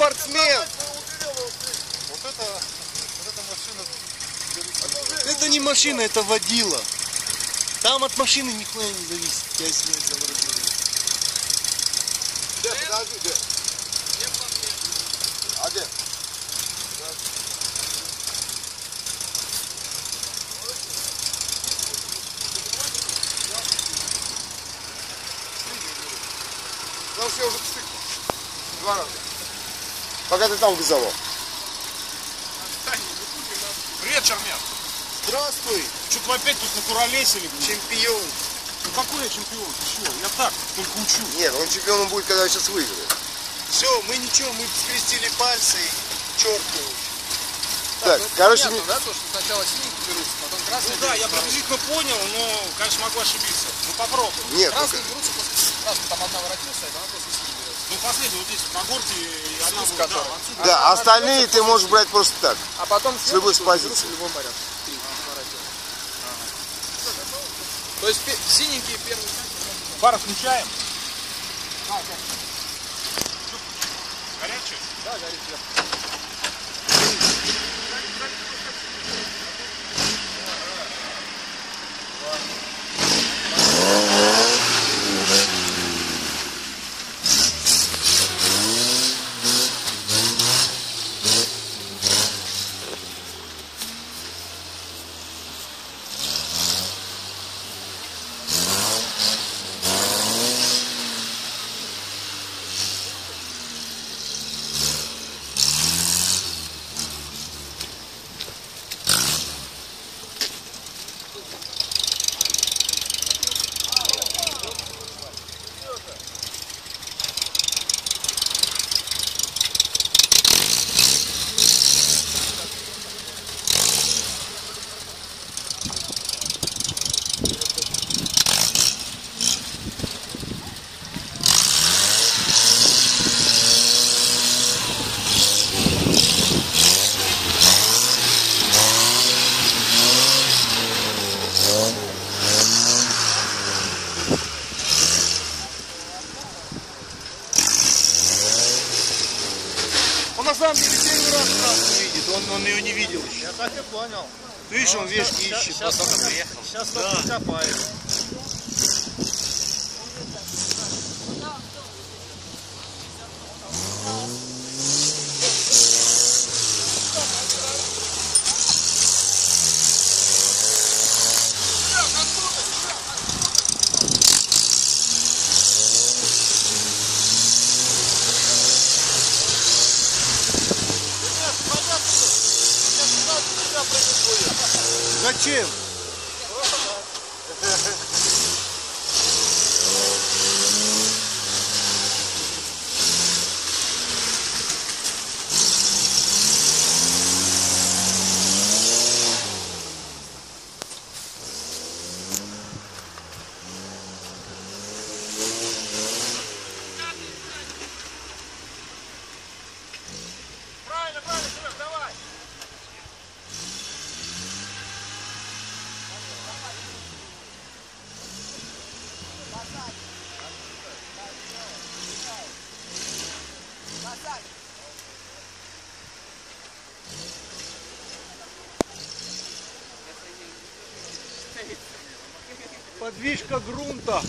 спортсмен. Вот это, вот эта машина... Это не машина, это водила. Там от машины нихуя не зависит. Я если не заворожу. Где, подожди, где? А где? Потому что я уже. Два раза. Пока ты там вызывал. Привет, Черняк. Здравствуй, Что-то вы опять тут натуралесили, блин. чемпион. Ну какой я чемпион? Ты чё? Я так, только учу. Нет, он чемпионом будет, когда сейчас выиграет. Все, мы ничего, мы скрестили пальцы и черту. Так, короче, Понятно, не- да, то, что сначала синенький берутся, потом красный Ну да, я приблизительно понял, но, конечно, могу ошибиться. Ну попробуй. нет, Красный ну, берутся после красный там одна воротился, это она после синий. Ну последний вот здесь на горке, и она вот, да, отсюда. да, а остальные ты можешь брать просто так. А потом С любой позиции. в любом порядке. Три. То есть пе- синенький первый Фары включаем? Горячая? Да, горит вверх. Он он, ее не видел еще. Я так и понял. Видишь, он вешки ищет, потом приехал. сейчас только копает. Negativo. Подвижка грунта.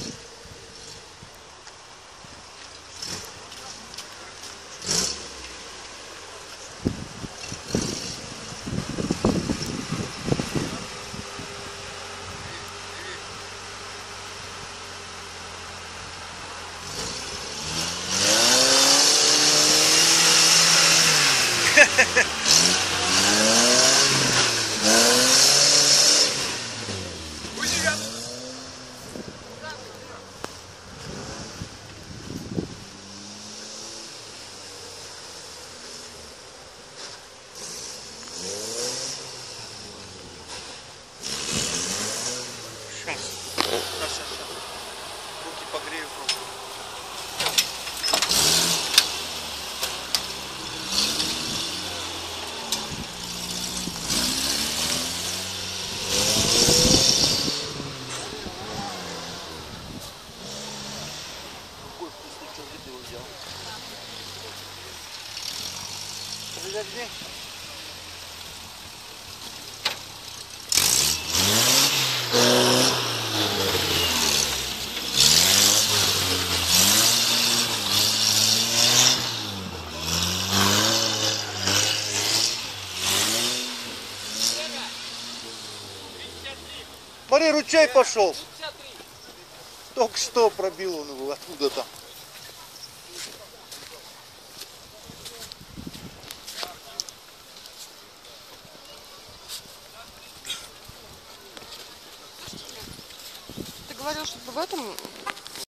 что где ты его взял? Подожди. Смотри, ручей пошел. Только что пробил он его откуда-то. в этом